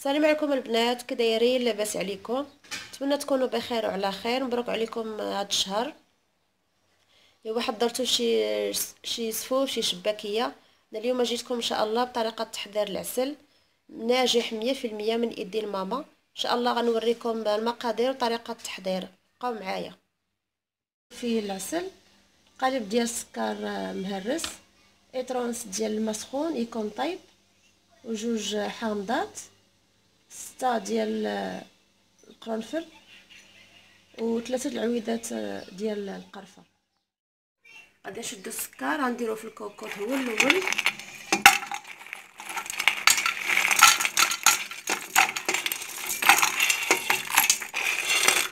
السلام عليكم البنات كي دايرين لاباس عليكم. نتمنى تكونوا بخير وعلى خير. مبروك عليكم هذا الشهر. ايوا حضرتوا شي شي سفوف شي شباكية. اليوم جيتكم إن شاء الله بطريقة تحضير العسل. ناجح مية في المية من ايدين ماما إن شاء الله غنوريكم المقادير وطريقه التحضير بقاو معايا. فيه العسل قالب ديال السكر مهرس إطرونس ديال الماء سخون يكون طيب وجوج حامضات. ستة ديال القرنفل وثلاثة العويدات ديال القرفة. غادي نشدو السكر غنديرو في الكوكوط هو الأول.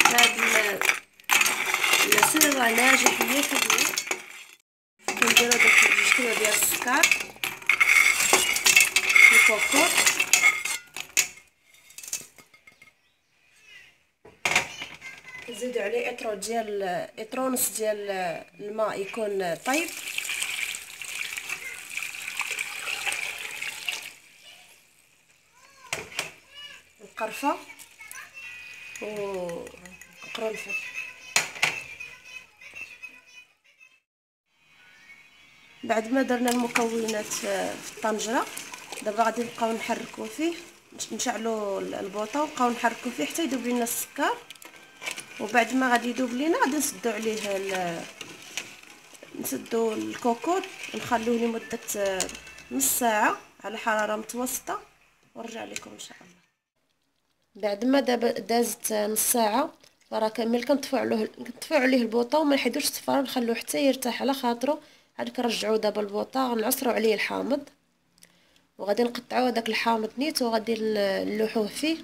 هاد العسل راه ناجح مية في المية. كنديرو داك الجوج ديال السكر في الكوكوط. نزيدو عليه اطرو ديال اطرو نص ديال الماء يكون طيب. القرفة وقرنفل بعد ما درنا المكونات في الطنجرة دابا غادي نبقاو نحركو فيه نشعلو البوطة ونبقاو نحركو فيه حتى يذوب لينا السكر. وبعد ما غادي يذوب لينا غادي نسدو عليه. نسدو الكوكوط ونخلوه لمدة نص ساعة على حرارة متوسطة ونرجع لكم إن شاء الله بعد ما دازت نص ساعة راه كامل كنطفوا عليه كنطفوا عليه البوطة وما نحيدوش الصفار نخلوه حتى يرتاح على خاطرو عاد كنرجعوا دابا البوطة غنعصروا عليه الحامض وغادي نقطعوا هذاك الحامض نيت وغادي نلوحوه فيه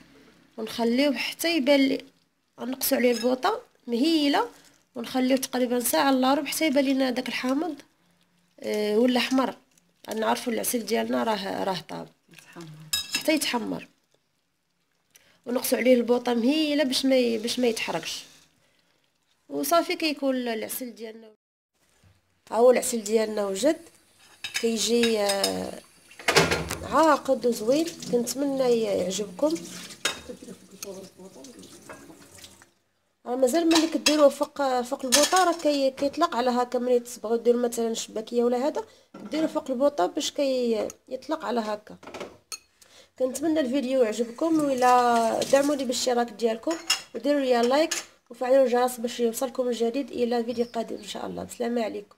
ونخليوه حتى يبان غنقصوا عليه البوطة مهيلة ونخليوه تقريبا ساعة إلا ربع حتى يبان لنا داك الحامض أه ولا احمر نعرفوا العسل ديالنا راه راه طاب. حتى يتحمر. ونقصوا عليه البوطة مهيلة باش ما باش ما يتحرقش. وصافي كيكون العسل ديالنا ها هو العسل ديالنا وجد. كيجي آه عاقد وزوين. كنتمنى يعجبكم. مازال ملي كديروه فوق فوق البوطة راه كي كيطلق على هكا ملي تبغيو ديروا مثلا شباكية ولا هذا ديروا فوق البوطة باش كي يطلق على هكا. كنتمنى الفيديو يعجبكم ولا دعموني بالاشتراك ديالكم وديروا لي لايك وفعلوا الجرس باش يوصلكم الجديد إلى فيديو قادم إن شاء الله. بسلامه عليكم.